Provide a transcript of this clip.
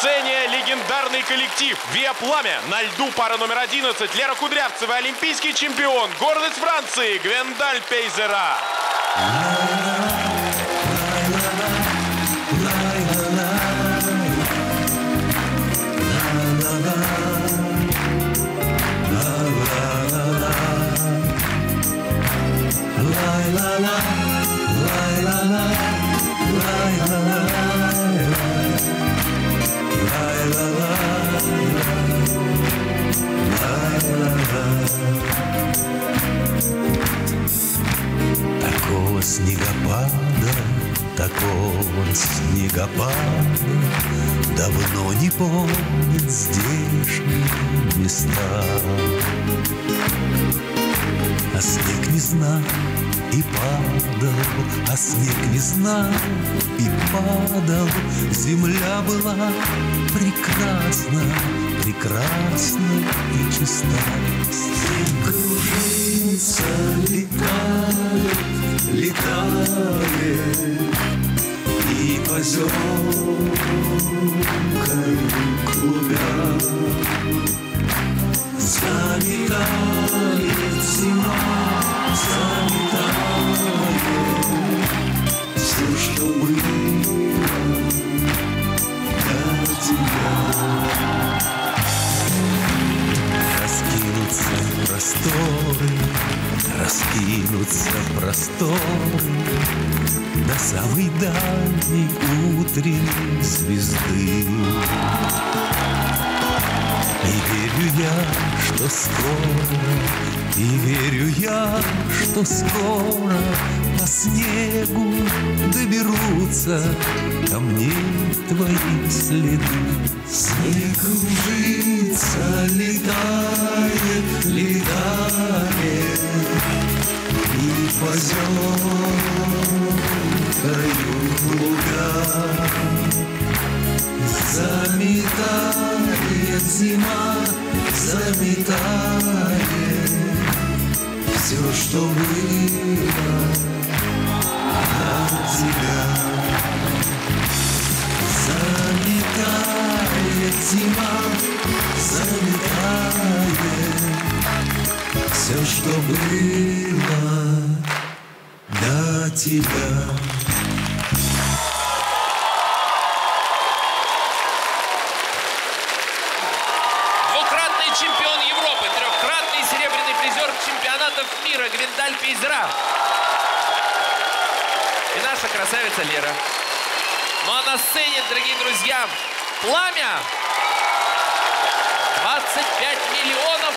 сцене легендарный коллектив «Виа Пламя». На льду пара номер 11 Лера Кудрявцева, олимпийский чемпион, гордость Франции. Гвендаль Пейзера. Снегопада, такого снегопада Давно не помнят здешние места. А снег не знал и падал, а снег не знал и падал. Земля была прекрасна, прекрасна и чиста. Снег кружится, летает, летает И поземкой клубя Заметает зима, заметает Все, что было до тебя Раскинутся просторы, раскинутся просторы До самой дальней утренней звезды. И верю я, что скоро, и верю я, что скоро По снегу доберутся ко мне твои следы. Снег кружится, летает, летает Поземкою луга зима, заметает Все, что было от тебя зима, заметает Все, что было тебя Двукратный чемпион Европы, трехкратный серебряный призер чемпионатов мира Гвиндаль Пейзера. И наша красавица Лера. Ну а на сцене, дорогие друзья, пламя! 25 миллионов